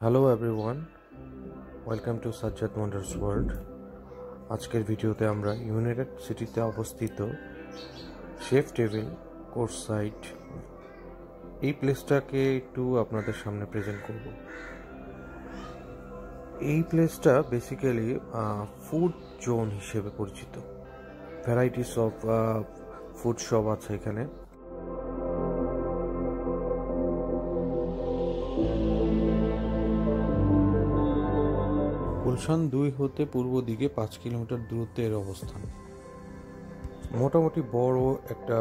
Hello everyone welcome to Sajjad wonders world আজকের ভিডিওতে আমরা ইউনাইটেড সিটিতে অবস্থিত শেফ টেবিল কোর্স সাইট এই প্লেসটাকে একটু আপনাদের সামনে প্রেজেন্ট করব। এই প্লেসটা বেসিক্যালি ফুড জোন হিসেবে পরিচিত। ভ্যারাইটিস অফ ফুড শপ আছে এখানে। গুলশান দুই হতে পূর্ব দিকে পাঁচ কিলোমিটার দূরত্বে এর অবস্থান। মোটামুটি বড় একটা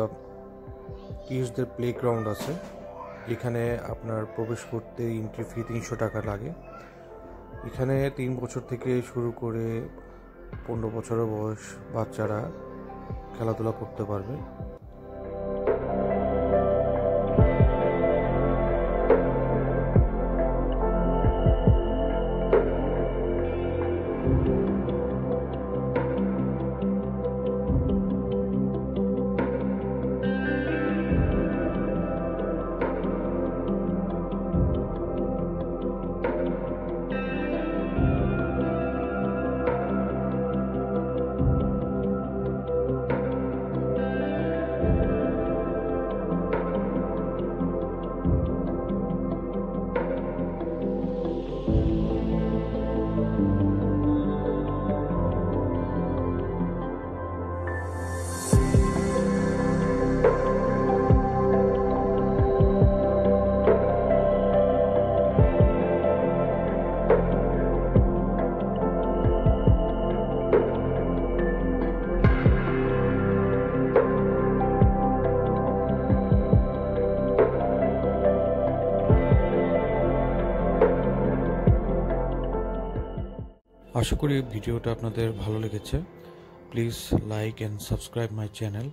কিডসদের প্লে গ্রাউন্ড আছে। এখানে আপনার প্রবেশ করতে এন্ট্রি ফি তিনশো টাকা লাগে। এখানে তিন বছর থেকে শুরু করে পনেরো বছরের বয়স বাচ্চারা খেলাধুলা করতে পারবে। আশা করি ভিডিওটা আপনাদের ভালো লেগেছে। Please like and subscribe my channel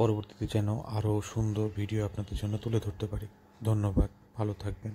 পরবর্তীতে যেন আরও সুন্দর ভিডিও আপনাদের জন্য তুলে ধরতে পারি। ধন্যবাদ। ভালো থাকবেন।